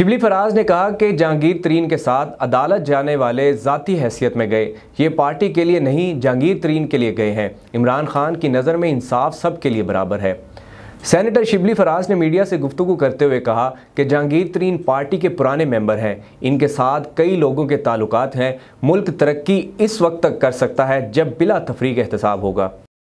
शिबली फराज ने कहा कि जहांगीर तरीन के साथ अदालत जाने वाले ज़ाती हैसियत में गए। ये पार्टी के लिए नहीं, जहांगीर तरीन के लिए गए हैं। इमरान खान की नज़र में इंसाफ सब के लिए बराबर है। सेनेटर शिबली फराज ने मीडिया से गुफ्तु करते हुए कहा कि जहांगीर तरीन पार्टी के पुराने मेंबर हैं। इनके साथ कई लोगों के ताल्लुकात हैं। मुल्क तरक्की इस वक्त तक कर सकता है, जब बिला तफरीक एहतसाब होगा।